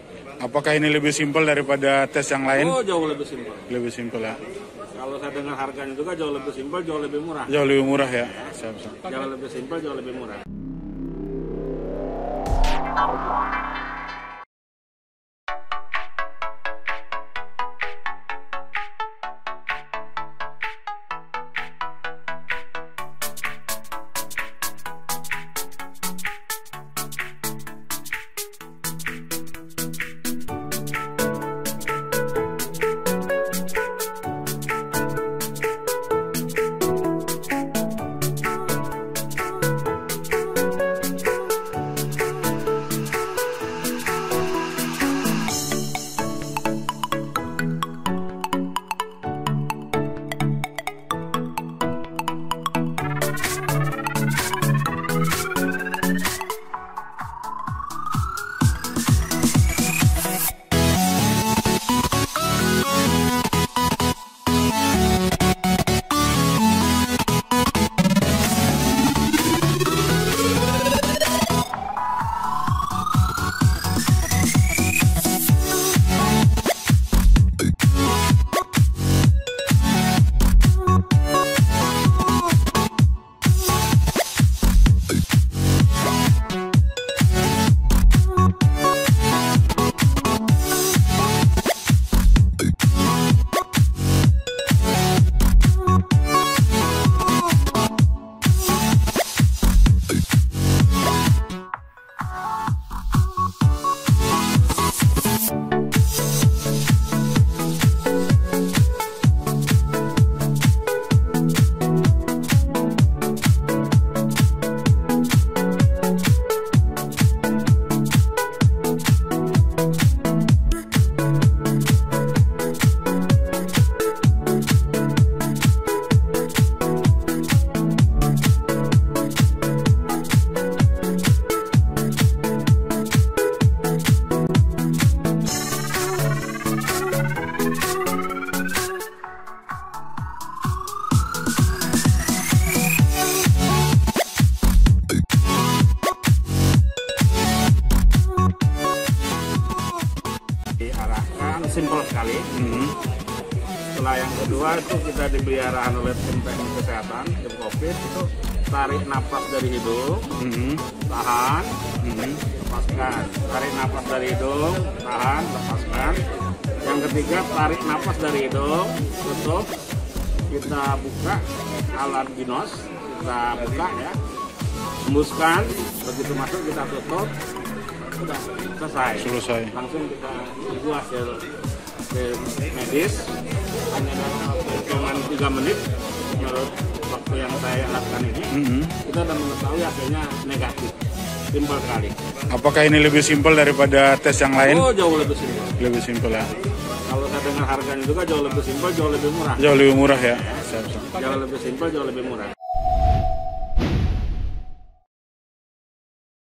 sekali. Apakah ini lebih simpel daripada tes yang lain? Oh jauh lebih simpel. Lebih simpel ya. Kalau saya dengar harganya juga jauh lebih simpel, jauh lebih murah. Jauh lebih murah ya. Siap, siap. Jauh lebih simpel, jauh lebih murah. Simpel sekali. Mhm. Setelah yang kedua itu kita diberi arahan oleh tim teknik kesehatan, tim COVID itu tarik napas dari hidung, Mhm. tahan, Mhm. lepaskan. Tarik napas dari hidung, tahan, lepaskan. Yang ketiga tarik napas dari hidung, tutup, kita buka alat ginos, kita buka ya, hembuskan, begitu masuk kita tutup, sudah selesai Selesai. langsung kita tunggu hasil medis hanya dalam 3 menit menurut waktu yang saya lakukan ini Mhm. kita sudah mengetahui hasilnya negatif simpel sekali Apakah ini lebih simpel daripada tes yang lain? oh jauh lebih simpel Lebih simpel ya. kalau saya dengar harganya juga jauh lebih simpel jauh lebih murah Jauh lebih murah ya. Jauh lebih simpel jauh lebih murah